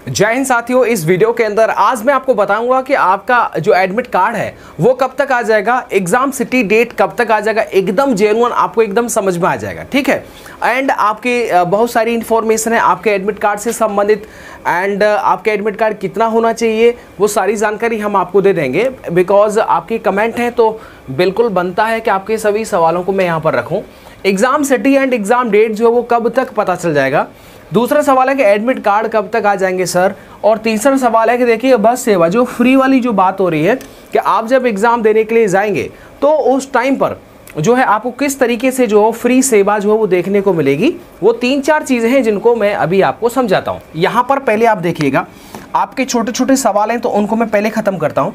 जय हिंद साथियों, इस वीडियो के अंदर आज मैं आपको बताऊँगा कि आपका जो एडमिट कार्ड है, वो कब तक आ जाएगा एग्ज़ाम सिटी डेट कब तक आ जाएगा, एकदम जेनुअन आपको एकदम समझ में आ जाएगा, ठीक है? एंड आपके बहुत सारी इंफॉर्मेशन है आपके एडमिट कार्ड से संबंधित एंड आपके एडमिट कार्ड कितना होना चाहिए, वो सारी जानकारी हम आपको दे देंगे बिकॉज़ आपके कमेंट हैं तो बिल्कुल बनता है कि आपके सभी सवालों को मैं यहाँ पर रखूँ। Exam city and exam date जो है वो कब तक पता चल जाएगा? दूसरा सवाल है कि एडमिट कार्ड कब तक आ जाएँगे, सर? और तीसरा सवाल है कि देखिए, बस सेवा, जो फ्री वाली जो बात हो रही है कि आप जब एग्ज़ाम देने के लिए जाएँगे तो उस टाइम पर जो है आपको किस तरीके से जो फ्री सेवा जो है वो देखने को मिलेगी? वो तीन चार चीज़ें हैं जिनको मैं अभी आपको समझाता हूँ। यहाँ पर पहले आप देखिएगा, आपके छोटे छोटे सवाल हैं तो उनको मैं पहले ख़त्म करता हूँ।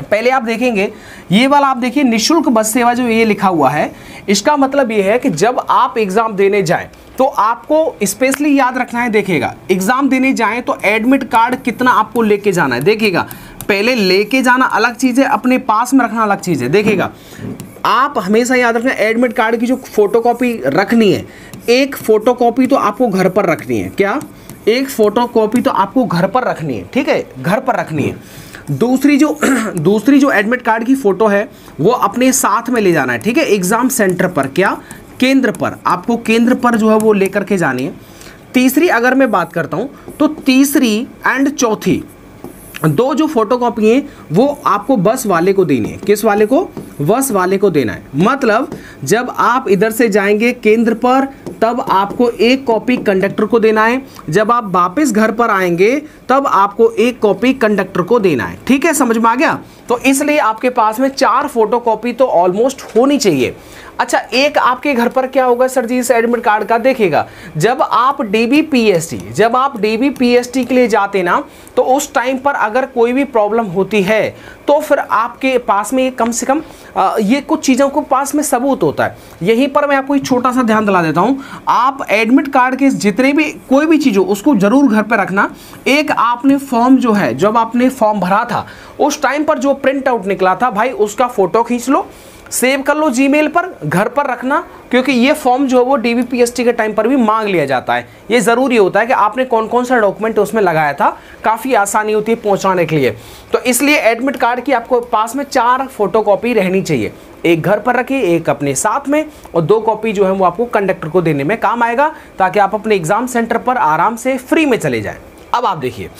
पहले आप देखेंगे, ये वाला आप देखिए, निशुल्क बस सेवा जो ये लिखा हुआ है, इसका मतलब ये है कि जब आप एग्ज़ाम देने जाएँ तो आपको स्पेशली याद रखना है, देखिएगा, एग्ज़ाम देने जाएँ तो एडमिट कार्ड कितना आपको लेके जाना है, देखिएगा, पहले लेके जाना अलग चीज़ है, अपने पास में रखना अलग चीज़ है, देखिएगा, आप हमेशा याद रखना, एडमिट कार्ड की जो फोटोकॉपी रखनी है, एक फोटोकॉपी तो आपको घर पर रखनी है, क्या? एक फोटोकॉपी तो आपको घर पर रखनी है, ठीक है, घर पर रखनी है। दूसरी जो दूसरी जो एडमिट कार्ड की फ़ोटो है, वो अपने साथ में ले जाना है, ठीक है? एग्ज़ाम सेंटर पर, क्या? केंद्र पर। आपको केंद्र पर जो है वो लेकर के जानी है। तीसरी, अगर मैं बात करता हूँ तो तीसरी एंड चौथी, दो जो फ़ोटो कॉपी हैं, वो आपको बस वाले को देनी है। किस वाले को? बस वाले को देना है। मतलब जब आप इधर से जाएँगे केंद्र पर तब आपको एक कॉपी कंडक्टर को देना है। जब आप वापस घर पर आएँगे, तब आपको एक कॉपी कंडक्टर को देना है। ठीक है, समझ में आ गया? तो इसलिए आपके पास में चार फोटोकॉपी तो ऑलमोस्ट होनी चाहिए। अच्छा एक आपके घर पर क्या होगा सर जी इस एडमिट कार्ड का? देखिएगा जब आप डीबीपीएसटी जब आप डीबीपीएसटी के लिए जाते ना तो उस टाइम पर अगर कोई भी प्रॉब्लम होती है तो फिर आपके पास में ये कम से कम आ, ये कुछ चीज़ों को पास में सबूत होता है। यहीं पर मैं आपको एक छोटा सा ध्यान दिला देता हूँ। आप एडमिट कार्ड के जितने भी कोई भी चीज़ हो उसको ज़रूर घर पर रखना। एक आपने फॉर्म जो है जब आपने फॉर्म भरा था उस टाइम पर जो प्रिंट आउट निकला था। भाई, उसका फ़ोटो खींच लो सेव कर लो जीमेल पर, घर पर रखना, क्योंकि ये फॉर्म जो है वो डीबीपीएसटी के टाइम पर भी मांग लिया जाता है। ये ज़रूरी होता है कि आपने कौन कौन सा डॉक्यूमेंट उसमें लगाया था, काफ़ी आसानी होती है पहुँचाने के लिए। तो इसलिए एडमिट कार्ड की आपको पास में चार फोटोकॉपी रहनी चाहिए। एक घर पर रखिए, एक अपने साथ में, और दो कॉपी जो है वो आपको कंडक्टर को देने में काम आएगा, ताकि आप अपने एग्ज़ाम सेंटर पर आराम से फ्री में चले जाएँ। अब आप देखिए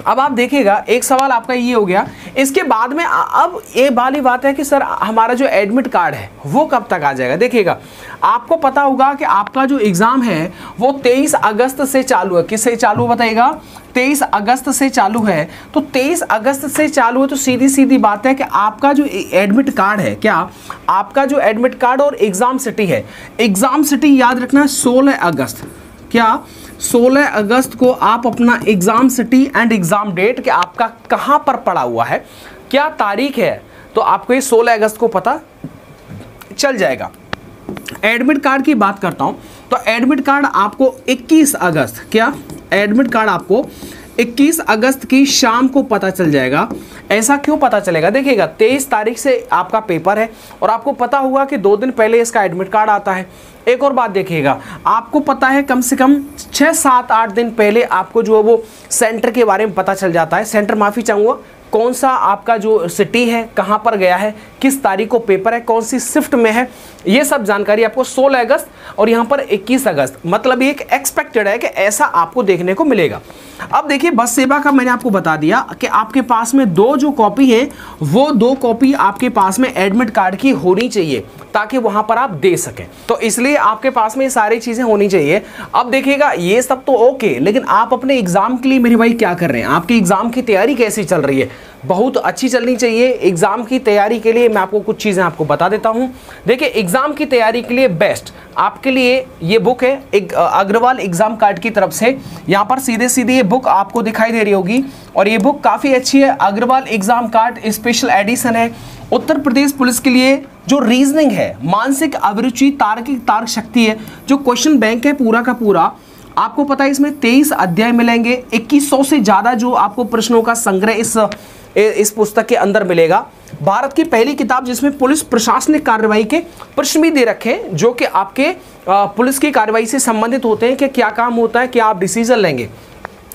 अब आप देखिएगा, एक सवाल आपका ये हो गया, इसके बाद में अब ये वाली बात है कि सर, हमारा जो एडमिट कार्ड है, वो कब तक आ जाएगा? देखिएगा, आपको पता होगा कि आपका जो एग्ज़ाम है, वो 23 अगस्त से चालू है। किससे चालू बताइएगा? 23 अगस्त से चालू है। तो 23 अगस्त से चालू है तो सीधी सीधी बात है कि आपका जो एडमिट कार्ड है, क्या आपका जो एडमिट कार्ड और एग्ज़ाम सिटी है एग्ज़ाम सिटी याद रखना है, सोलह अगस्त। क्या? 16 अगस्त को आप अपना exam city and exam date कि आपका कहाँ पर पड़ा हुआ है, क्या तारीख है तो आपको ये 16 अगस्त को पता चल जाएगा। एडमिट कार्ड की बात करता हूँ तो एडमिट कार्ड आपको 21 अगस्त, क्या? एडमिट कार्ड आपको 21 अगस्त की शाम को पता चल जाएगा। ऐसा क्यों पता चलेगा? देखिएगा 23 तारीख से आपका पेपर है और आपको पता होगा कि दो दिन पहले इसका एडमिट कार्ड आता है। एक और बात देखिएगा। आपको पता है कम से कम छः सात, आठ दिन पहले आपको जो है वो सेंटर के बारे में पता चल जाता है। सेंटर, माफ़ी चाहूँगा, कौन सा आपका जो सिटी है, कहाँ पर गया है, किस तारीख को पेपर है, कौन सी शिफ्ट में है, ये सब जानकारी आपको 16 अगस्त और यहाँ पर 21 अगस्त मतलब एक एक्सपेक्टेड है कि ऐसा आपको देखने को मिलेगा। अब देखिए, बस सेवा का मैंने आपको बता दिया कि आपके पास में दो जो कॉपी है, वो दो कॉपी आपके पास में एडमिट कार्ड की होनी चाहिए, ताकि वहाँ पर आप दे सकें। तो इसलिए आपके पास में ये सारी चीज़ें होनी चाहिए। अब देखिएगा, ये सब तो ओके लेकिन आप अपने एग्ज़ाम के लिए मेरे भाई क्या कर रहे हैं? आपकी एग्ज़ाम की तैयारी कैसी चल रही है? बहुत अच्छी चलनी चाहिए। एग्ज़ाम की तैयारी के लिए मैं आपको कुछ चीज़ें आपको बता देता हूँ। देखिए एग्ज़ाम की तैयारी के लिए बेस्ट आपके लिए ये बुक है, एक अग्रवाल एग्ज़ाम कार्ड की तरफ़ से। यहाँ पर सीधे सीधे ये बुक आपको दिखाई दे रही होगी। और ये बुक काफ़ी अच्छी है। Agrawal exam card special edition है। उत्तर प्रदेश पुलिस के लिए जो रीजनिंग है, मानसिक अभिरुचि, तार्किक, तार्क शक्ति है, जो क्वेश्चन बैंक है पूरा का पूरा, आपको पता है इसमें तेईस अध्याय मिलेंगे 2100 से ज़्यादा जो आपको प्रश्नों का संग्रह इस इस पुस्तक के अंदर मिलेगा। भारत की पहली किताब जिसमें पुलिस प्रशासनिक कार्रवाई के प्रश्न भी दे रखे जो कि आपके पुलिस की कार्रवाई से संबंधित होते हैं कि क्या काम होता है, क्या आप डिसीज़न लेंगे।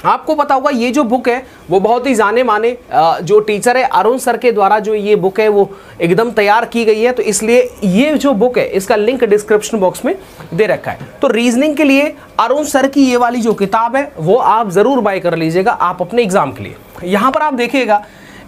आपको पता होगा, ये जो बुक है, वो बहुत ही जाने माने जो टीचर है, अरुण सर के द्वारा जो ये बुक है, वो एकदम तैयार की गई है। तो इसलिए ये जो बुक है, इसका लिंक डिस्क्रिप्शन बॉक्स में दे रखा है। तो रीजनिंग के लिए अरुण सर की ये वाली जो किताब है, वो आप ज़रूर बाय कर लीजिएगा, आप अपने एग्ज़ाम के लिए। यहाँ पर आप देखिएगा,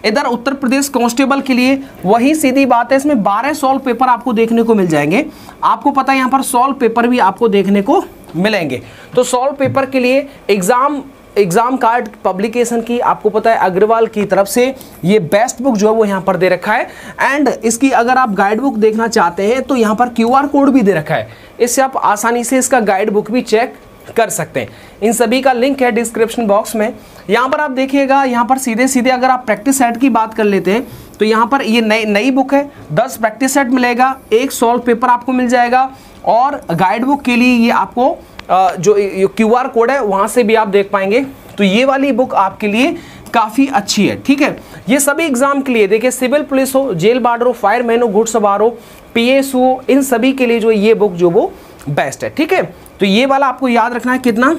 इधर उत्तर प्रदेश कांस्टेबल के लिए वही सीधी बात है, इसमें 12 सॉल्व पेपर आपको देखने को मिल जाएँगे। आपको पता है, यहाँ पर सॉल्व पेपर भी आपको देखने को मिलेंगे। तो सॉल्व पेपर के लिए एग्ज़ाम एग्ज़ाम कार्ड पब्लिकेशन की, आपको पता है, अग्रवाल की तरफ़ से ये बेस्ट बुक जो है वो यहाँ पर दे रखा है। एंड इसकी अगर आप गाइड बुक देखना चाहते हैं तो यहाँ पर क्यूआर कोड भी दे रखा है। इससे आप आसानी से इसका गाइड बुक भी चेक कर सकते हैं। इन सभी का लिंक है डिस्क्रिप्शन बॉक्स में। यहाँ पर आप देखिएगा, यहाँ पर सीधे सीधे अगर आप प्रैक्टिस सेट की बात कर लेते हैं तो यहाँ पर ये नई नई बुक है। दस प्रैक्टिस सेट मिलेगा, एक सॉल्व पेपर आपको मिल जाएगा। और गाइड बुक के लिए ये आपको जो क्यू आर कोड है, वहाँ से भी आप देख पाएँगे। तो ये वाली बुक आपके लिए काफ़ी अच्छी है, ठीक है? ये सभी एग्ज़ाम के लिए, देखिए, सिविल पुलिस हो, जेल बार्डर हो, फायरमैन हो गुड सवार हो पी हो, इन सभी के लिए जो ये बुक, जो वो बेस्ट है, ठीक है? तो ये वाला आपको याद रखना है कितना?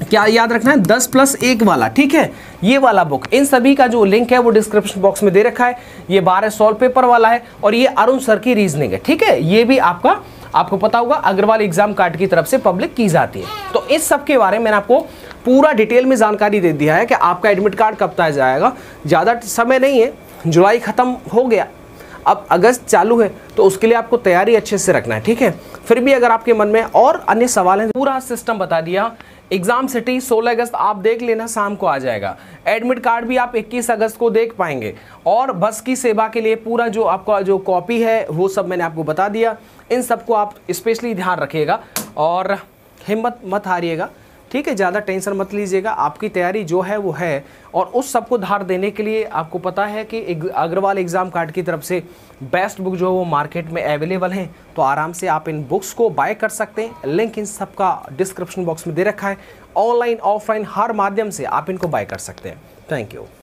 क्या याद रखना है? दस प्लस एक वाला, ठीक है? ये वाला बुक, इन सभी का जो लिंक है, वो डिस्क्रिप्शन बॉक्स में दे रखा है। ये बारह सॉल्व पेपर वाला है और ये अरुण सर की रीजनिंग है, ठीक है? ये भी आपका आपको पता होगा, अग्रवाल एग्ज़ाम कार्ड की तरफ़ से पब्लिक की जाती है। तो इस सब के बारे में मैंने आपको पूरा डिटेल में जानकारी दे दिया है कि आपका एडमिट कार्ड कब तक जाएगा। ज़्यादा समय नहीं है, जुलाई ख़त्म हो गया। अब अगस्त चालू है तो उसके लिए आपको तैयारी अच्छे से रखना है, ठीक है? फिर भी अगर आपके मन में और अन्य सवाल हैं, पूरा सिस्टम बता दिया। एग्ज़ाम सिटी 16 अगस्त, आप देख लेना, शाम को आ जाएगा। एडमिट कार्ड भी आप 21 अगस्त को देख पाएँगे। और बस की सेवा के लिए पूरा जो आपका जो कॉपी है, वो सब मैंने आपको बता दिया। इन सबको आप स्पेशली ध्यान रखिएगा और हिम्मत मत हारिएगा। ठीक है, ज़्यादा टेंशन मत लीजिएगा, आपकी तैयारी जो है वो है। और उस सबको धार देने के लिए आपको पता है कि अग्रवाल एग्ज़ाम कार्ड की तरफ़ से बेस्ट बुक जो है वो मार्केट में अवेलेबल हैं। तो आराम से आप इन बुक्स को बाय कर सकते हैं। लिंक इन सब का डिस्क्रिप्शन बॉक्स में दे रखा है। ऑनलाइन, ऑफलाइन, हर माध्यम से आप इनको बाय कर सकते हैं। Thank you.